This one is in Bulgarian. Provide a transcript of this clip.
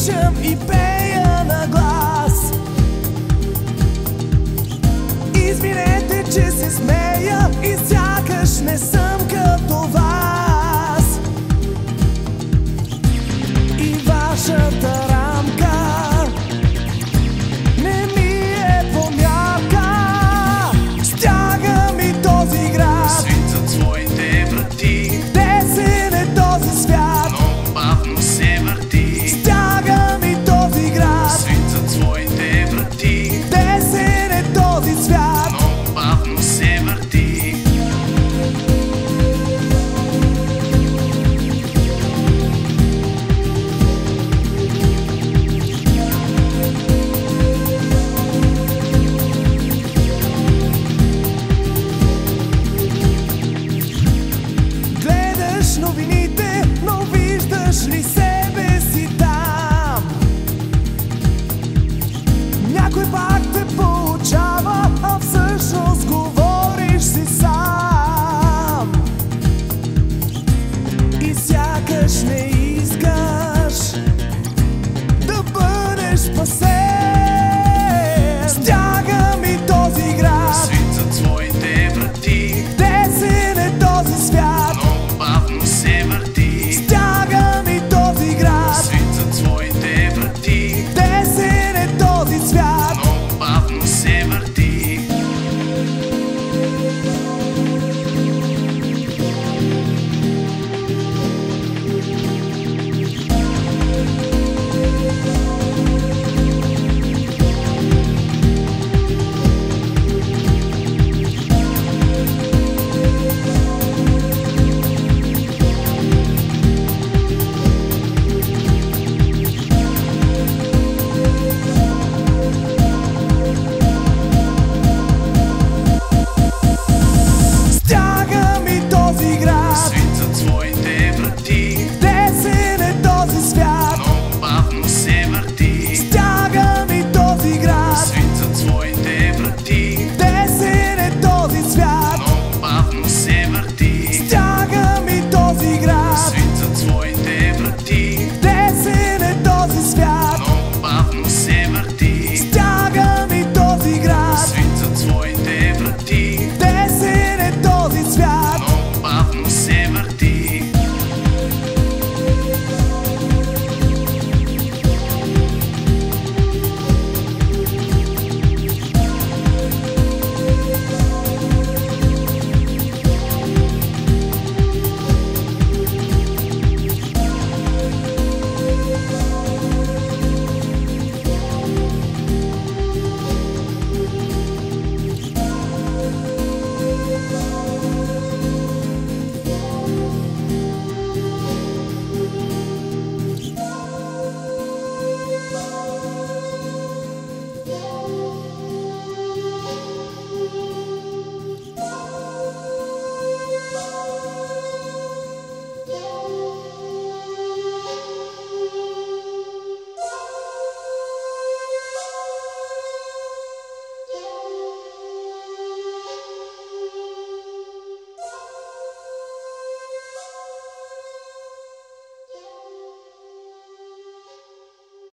Дишам и пея на глас. Извинете, че се смея и сякаш не съм no